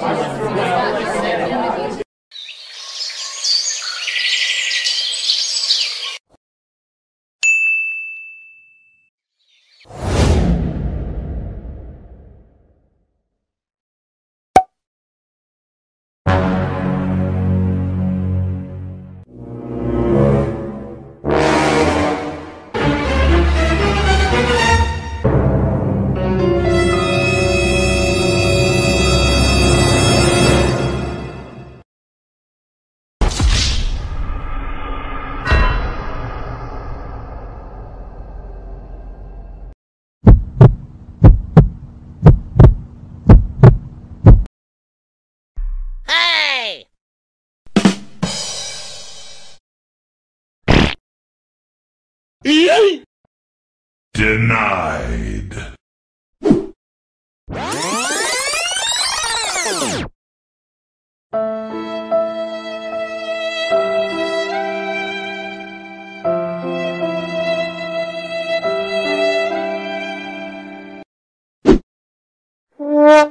どうでした? Denied. Bruh.